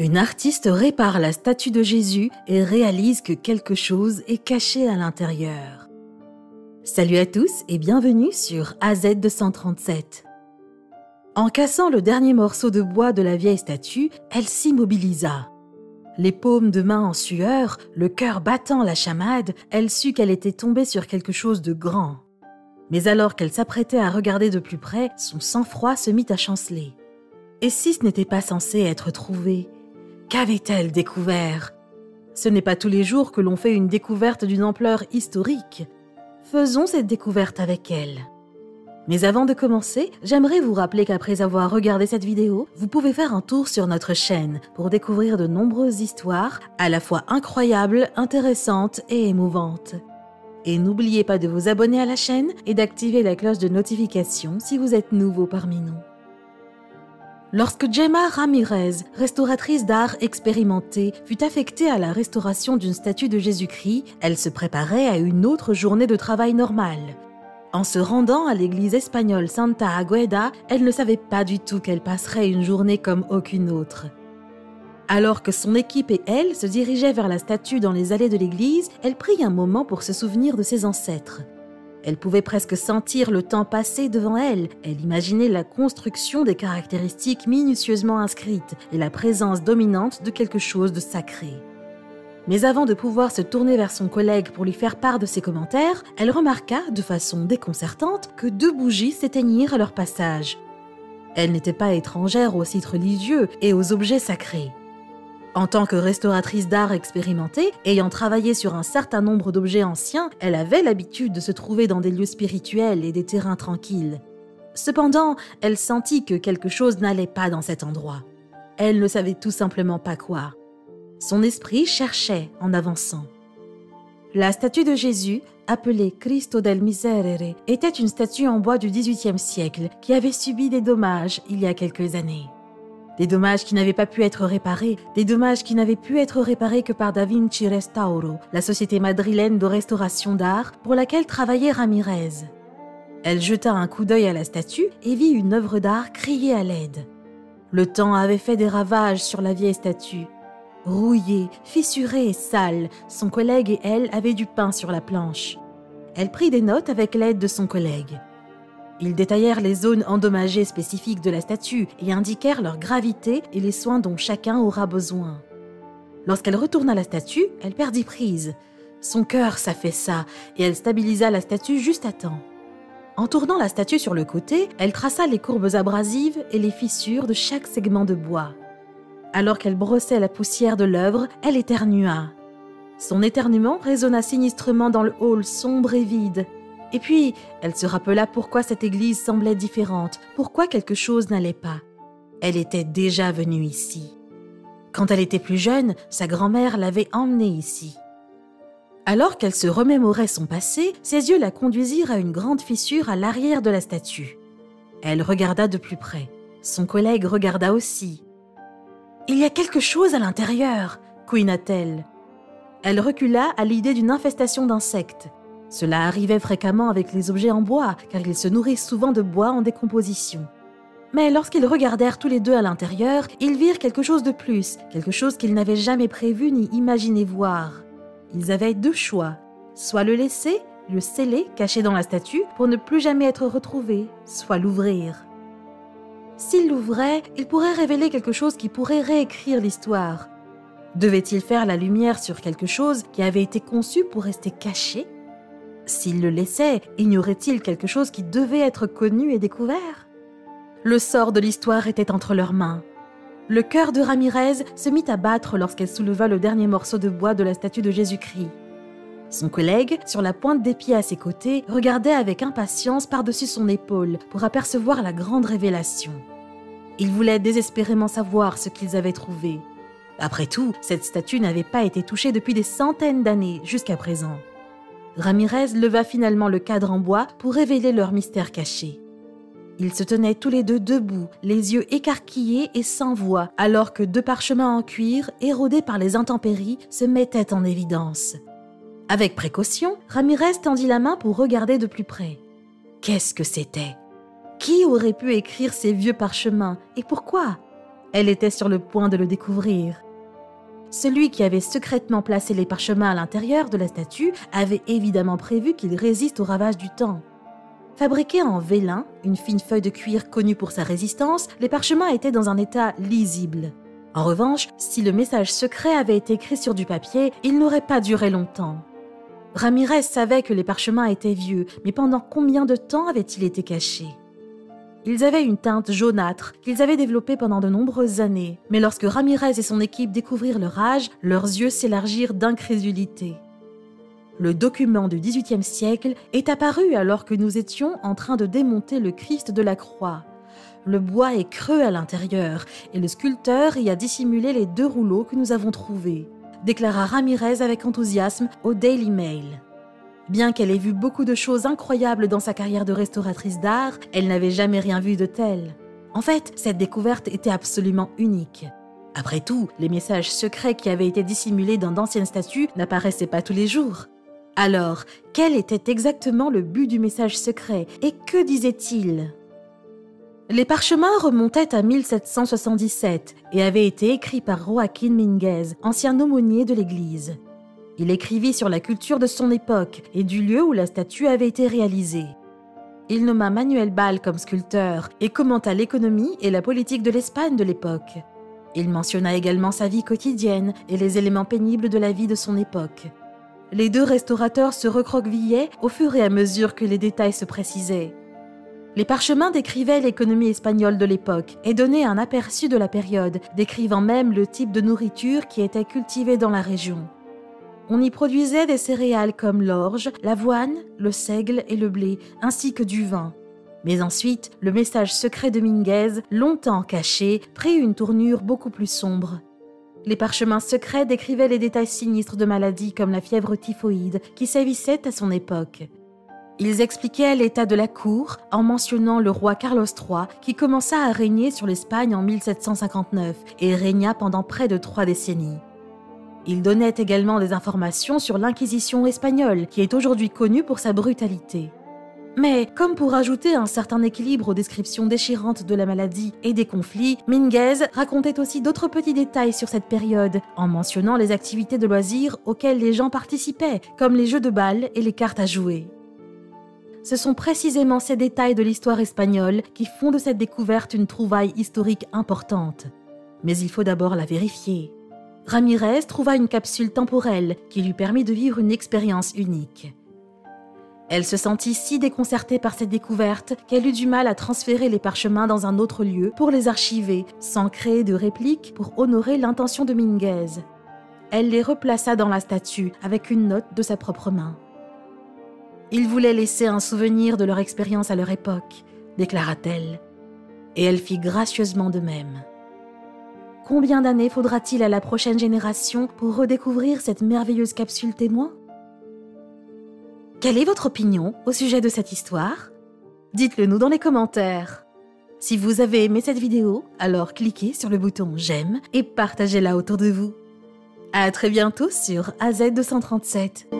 Une artiste répare la statue de Jésus et réalise que quelque chose est caché à l'intérieur. Salut à tous et bienvenue sur AZ237. En cassant le dernier morceau de bois de la vieille statue, elle s'immobilisa. Les paumes de main en sueur, le cœur battant la chamade, elle sut qu'elle était tombée sur quelque chose de grand. Mais alors qu'elle s'apprêtait à regarder de plus près, son sang-froid se mit à chanceler. Et si ce n'était pas censé être trouvé? Qu'avait-elle découvert? Ce n'est pas tous les jours que l'on fait une découverte d'une ampleur historique. Faisons cette découverte avec elle. Mais avant de commencer, j'aimerais vous rappeler qu'après avoir regardé cette vidéo, vous pouvez faire un tour sur notre chaîne pour découvrir de nombreuses histoires à la fois incroyables, intéressantes et émouvantes. Et n'oubliez pas de vous abonner à la chaîne et d'activer la cloche de notification si vous êtes nouveau parmi nous. Lorsque Gemma Ramirez, restauratrice d'art expérimentée, fut affectée à la restauration d'une statue de Jésus-Christ, elle se préparait à une autre journée de travail normale. En se rendant à l'église espagnole Santa Agueda, elle ne savait pas du tout qu'elle passerait une journée comme aucune autre. Alors que son équipe et elle se dirigeaient vers la statue dans les allées de l'église, elle prit un moment pour se souvenir de ses ancêtres. Elle pouvait presque sentir le temps passer devant elle. Elle imaginait la construction des caractéristiques minutieusement inscrites et la présence dominante de quelque chose de sacré. Mais avant de pouvoir se tourner vers son collègue pour lui faire part de ses commentaires, elle remarqua, de façon déconcertante, que deux bougies s'éteignirent à leur passage. Elle n'était pas étrangère aux sites religieux et aux objets sacrés. En tant que restauratrice d'art expérimentée, ayant travaillé sur un certain nombre d'objets anciens, elle avait l'habitude de se trouver dans des lieux spirituels et des terrains tranquilles. Cependant, elle sentit que quelque chose n'allait pas dans cet endroit. Elle ne savait tout simplement pas quoi. Son esprit cherchait en avançant. La statue de Jésus, appelée Cristo del Miserere, était une statue en bois du XVIIIe siècle qui avait subi des dommages il y a quelques années. Des dommages qui n'avaient pas pu être réparés, des dommages qui n'avaient pu être réparés que par Da Vinci Restauro, la société madrilène de restauration d'art pour laquelle travaillait Ramirez. Elle jeta un coup d'œil à la statue et vit une œuvre d'art crier à l'aide. Le temps avait fait des ravages sur la vieille statue. Rouillée, fissurée et sale, son collègue et elle avaient du pain sur la planche. Elle prit des notes avec l'aide de son collègue. Ils détaillèrent les zones endommagées spécifiques de la statue et indiquèrent leur gravité et les soins dont chacun aura besoin. Lorsqu'elle retourna la statue, elle perdit prise. Son cœur s'affaissa et elle stabilisa la statue juste à temps. En tournant la statue sur le côté, elle traça les courbes abrasives et les fissures de chaque segment de bois. Alors qu'elle brossait la poussière de l'œuvre, elle éternua. Son éternuement résonna sinistrement dans le hall sombre et vide, et puis, elle se rappela pourquoi cette église semblait différente, pourquoi quelque chose n'allait pas. Elle était déjà venue ici. Quand elle était plus jeune, sa grand-mère l'avait emmenée ici. Alors qu'elle se remémorait son passé, ses yeux la conduisirent à une grande fissure à l'arrière de la statue. Elle regarda de plus près. Son collègue regarda aussi. Il y a quelque chose à l'intérieur, couina-t-elle. Elle recula à l'idée d'une infestation d'insectes. Cela arrivait fréquemment avec les objets en bois, car ils se nourrissent souvent de bois en décomposition. Mais lorsqu'ils regardèrent tous les deux à l'intérieur, ils virent quelque chose de plus, quelque chose qu'ils n'avaient jamais prévu ni imaginé voir. Ils avaient deux choix, soit le laisser, le sceller, caché dans la statue, pour ne plus jamais être retrouvé, soit l'ouvrir. S'ils l'ouvraient, ils pourraient révéler quelque chose qui pourrait réécrire l'histoire. Devait-il faire la lumière sur quelque chose qui avait été conçu pour rester caché? S'il le laissait, ignorait-il quelque chose qui devait être connu et découvert? Le sort de l'histoire était entre leurs mains. Le cœur de Ramirez se mit à battre lorsqu'elle souleva le dernier morceau de bois de la statue de Jésus-Christ. Son collègue, sur la pointe des pieds à ses côtés, regardait avec impatience par-dessus son épaule pour apercevoir la grande révélation. Il voulait désespérément savoir ce qu'ils avaient trouvé. Après tout, cette statue n'avait pas été touchée depuis des centaines d'années jusqu'à présent. Ramirez leva finalement le cadre en bois pour révéler leur mystère caché. Ils se tenaient tous les deux debout, les yeux écarquillés et sans voix, alors que deux parchemins en cuir, érodés par les intempéries, se mettaient en évidence. Avec précaution, Ramirez tendit la main pour regarder de plus près. Qu'est-ce que c'était? Qui aurait pu écrire ces vieux parchemins? Et pourquoi? Elle était sur le point de le découvrir. Celui qui avait secrètement placé les parchemins à l'intérieur de la statue avait évidemment prévu qu'il résiste au ravage du temps. Fabriqués en vélin, une fine feuille de cuir connue pour sa résistance, les parchemins étaient dans un état lisible. En revanche, si le message secret avait été écrit sur du papier, il n'aurait pas duré longtemps. Ramirez savait que les parchemins étaient vieux, mais pendant combien de temps avaient-ils été cachés Ils avaient une teinte jaunâtre qu'ils avaient développée pendant de nombreuses années, mais lorsque Ramirez et son équipe découvrirent leur âge, leurs yeux s'élargirent d'incrédulité. Le document du XVIIIe siècle est apparu alors que nous étions en train de démonter le Christ de la croix. Le bois est creux à l'intérieur et le sculpteur y a dissimulé les deux rouleaux que nous avons trouvés, déclara Ramirez avec enthousiasme au Daily Mail. Bien qu'elle ait vu beaucoup de choses incroyables dans sa carrière de restauratrice d'art, elle n'avait jamais rien vu de tel. En fait, cette découverte était absolument unique. Après tout, les messages secrets qui avaient été dissimulés dans d'anciennes statues n'apparaissaient pas tous les jours. Alors, quel était exactement le but du message secret et que disait-il? Les parchemins remontaient à 1777 et avaient été écrits par Joaquin Minguez, ancien aumônier de l'Église. Il écrivit sur la culture de son époque et du lieu où la statue avait été réalisée. Il nomma Manuel Ball comme sculpteur et commenta l'économie et la politique de l'Espagne de l'époque. Il mentionna également sa vie quotidienne et les éléments pénibles de la vie de son époque. Les deux restaurateurs se recroquevillaient au fur et à mesure que les détails se précisaient. Les parchemins décrivaient l'économie espagnole de l'époque et donnaient un aperçu de la période, décrivant même le type de nourriture qui était cultivée dans la région. On y produisait des céréales comme l'orge, l'avoine, le seigle et le blé, ainsi que du vin. Mais ensuite, le message secret de Minguez, longtemps caché, prit une tournure beaucoup plus sombre. Les parchemins secrets décrivaient les détails sinistres de maladies comme la fièvre typhoïde qui sévissait à son époque. Ils expliquaient l'état de la cour en mentionnant le roi Carlos III qui commença à régner sur l'Espagne en 1759 et régna pendant près de trois décennies. Ils donnaient également des informations sur l'Inquisition espagnole qui est aujourd'hui connue pour sa brutalité. Mais comme pour ajouter un certain équilibre aux descriptions déchirantes de la maladie et des conflits, Minguez racontait aussi d'autres petits détails sur cette période, en mentionnant les activités de loisirs auxquelles les gens participaient, comme les jeux de balles et les cartes à jouer. Ce sont précisément ces détails de l'histoire espagnole qui font de cette découverte une trouvaille historique importante. Mais il faut d'abord la vérifier. Ramirez trouva une capsule temporelle qui lui permit de vivre une expérience unique. Elle se sentit si déconcertée par cette découverte qu'elle eut du mal à transférer les parchemins dans un autre lieu pour les archiver, sans créer de réplique pour honorer l'intention de Minguez. Elle les replaça dans la statue avec une note de sa propre main. Il voulait laisser un souvenir de leur expérience à leur époque, déclara-t-elle, et elle fit gracieusement de même. Combien d'années faudra-t-il à la prochaine génération pour redécouvrir cette merveilleuse capsule témoin? Quelle est votre opinion au sujet de cette histoire? Dites-le nous dans les commentaires. Si vous avez aimé cette vidéo, alors cliquez sur le bouton j'aime et partagez-la autour de vous. À très bientôt sur AZ237.